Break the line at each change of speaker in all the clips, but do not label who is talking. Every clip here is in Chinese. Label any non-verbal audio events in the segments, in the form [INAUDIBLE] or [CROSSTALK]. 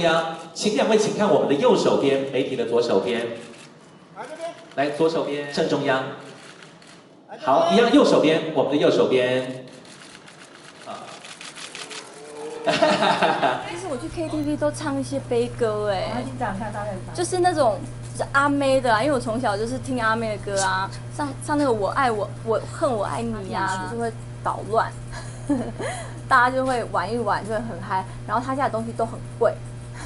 央，请两位请看我们的右手边，媒体的左手边。
来这边。
来左手边正中央。好，一样右手边，我们的右手边。
啊。[LAUGHS] 但是我去 KTV 都唱一些悲歌哎。就是那种是阿妹的，因为我从小就是听阿妹的歌啊，唱唱那个我爱我我恨我爱你呀，就是会捣乱，[LAUGHS] 大家就会玩一玩就会很嗨，然后他家的东西都很贵，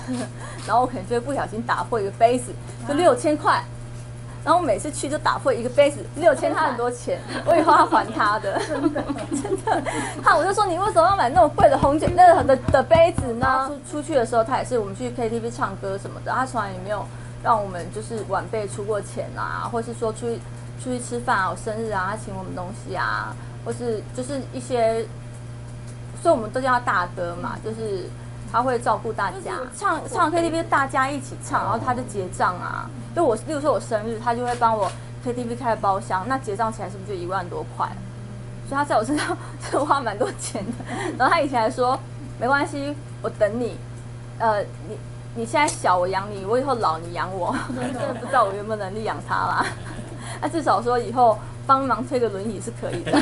[LAUGHS] 然后我可能就会不小心打破一个杯子，就六千块。然后我每次去就打破一个杯子，六千，他很多钱，我以后要还他的，真 [LAUGHS] 的真的。他我就说你为什么要买那么贵的红酒那的的杯子呢？出出去的时候，他也是我们去 KTV 唱歌什么的，他从来也没有让我们就是晚辈出过钱啊，或是说出去出去吃饭啊，我生日啊，他请我们东西啊，或是就是一些，所以我们都叫他大哥嘛，就是他会照顾大家，唱唱 KTV 大家一起唱，然后他就结账啊。就我，例如说我生日，他就会帮我 KTV 开包厢，那结账起来是不是就一万多块？所以他在我身上 [LAUGHS] 是花蛮多钱的。然后他以前还说，没关系，我等你。呃，你你现在小，我养你；我以后老，你养我。[LAUGHS] 真的不知道我有没有能力养他啦。那至少说以后帮忙推个轮椅是可以的。